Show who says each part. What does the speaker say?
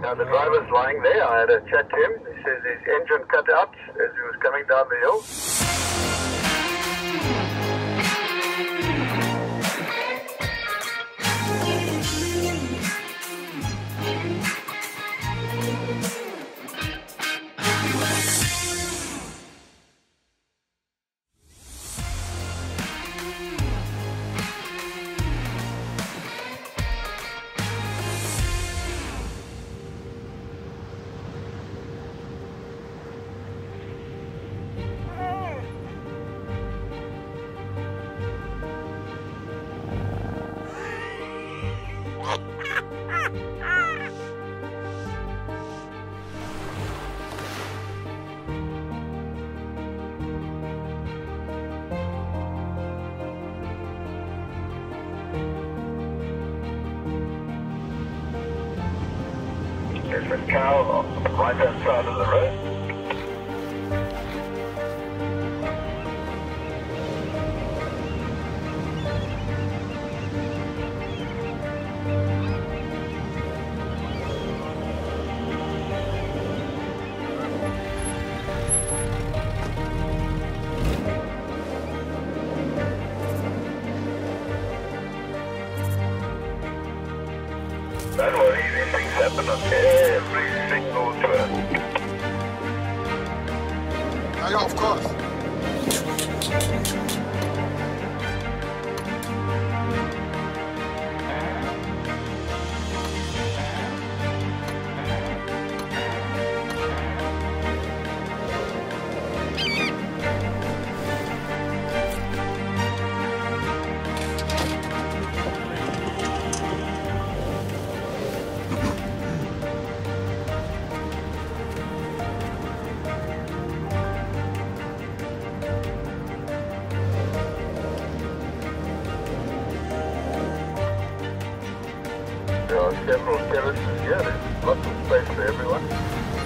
Speaker 1: Now the driver's lying there. I had a chat to him. He says his engine cut out as he was coming down the hill. There's cow on the right hand side of the road. Don't these things happen
Speaker 2: yeah, of course.
Speaker 1: There are several terraces here. There's lots of space for everyone.